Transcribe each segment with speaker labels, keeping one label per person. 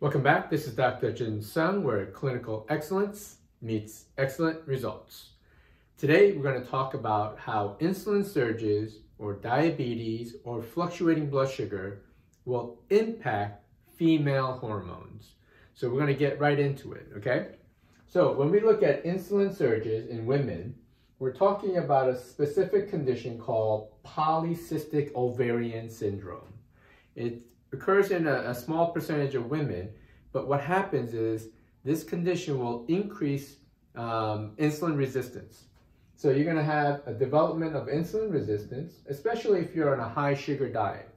Speaker 1: Welcome back. This is Dr. Jin Sung, where clinical excellence meets excellent results. Today, we're going to talk about how insulin surges or diabetes or fluctuating blood sugar will impact female hormones. So we're going to get right into it, okay? So when we look at insulin surges in women, we're talking about a specific condition called polycystic ovarian syndrome. It occurs in a, a small percentage of women, but what happens is this condition will increase um, insulin resistance. So you're going to have a development of insulin resistance, especially if you're on a high sugar diet.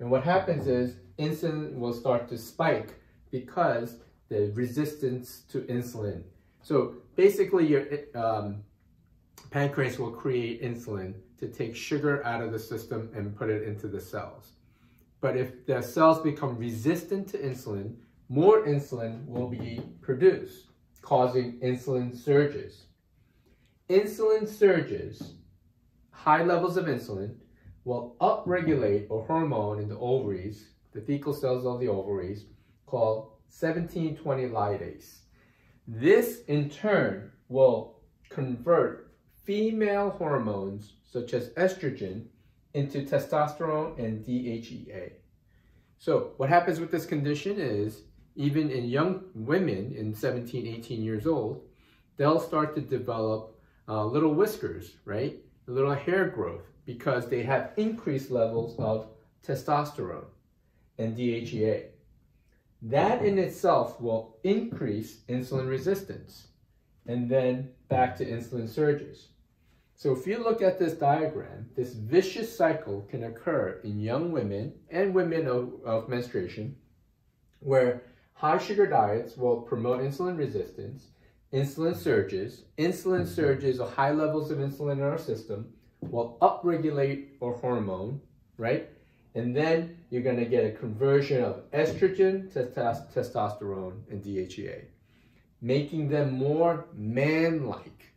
Speaker 1: And what happens is insulin will start to spike because the resistance to insulin. So basically your um, pancreas will create insulin to take sugar out of the system and put it into the cells. But if the cells become resistant to insulin, more insulin will be produced, causing insulin surges. Insulin surges, high levels of insulin, will upregulate a hormone in the ovaries, the thecal cells of the ovaries, called 1720 lyase. This, in turn, will convert female hormones, such as estrogen, into testosterone and DHEA. So what happens with this condition is even in young women in 17, 18 years old, they'll start to develop uh, little whiskers, right? A little hair growth because they have increased levels of testosterone and DHEA. That in itself will increase insulin resistance and then back to insulin surges. So if you look at this diagram, this vicious cycle can occur in young women and women of, of menstruation where high sugar diets will promote insulin resistance, insulin surges, insulin mm-hmm. surges or high levels of insulin in our system will upregulate our hormone, right? And then you're going to get a conversion of estrogen to testosterone and DHEA, making them more man-like,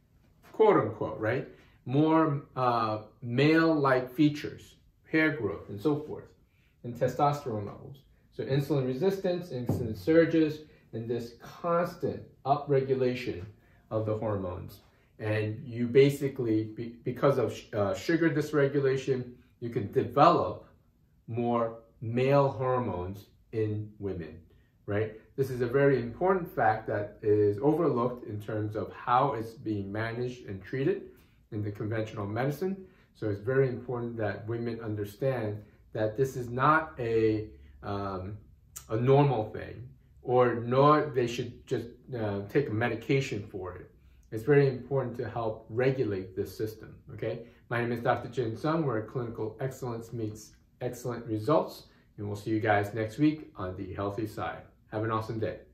Speaker 1: quote unquote, right? More uh, male-like features, hair growth, and so forth, and testosterone levels. So insulin resistance, insulin surges, and this constant upregulation of the hormones. And you basically, be, because of uh, sugar dysregulation, you can develop more male hormones in women, right? This is a very important fact that is overlooked in terms of how it's being managed and treated in the conventional medicine. So it's very important that women understand that this is not a, um, a normal thing or nor they should just uh, take a medication for it. It's very important to help regulate this system, okay? My name is Dr. Jin Sung, where clinical excellence meets excellent results, and we'll see you guys next week on the healthy side. Have an awesome day.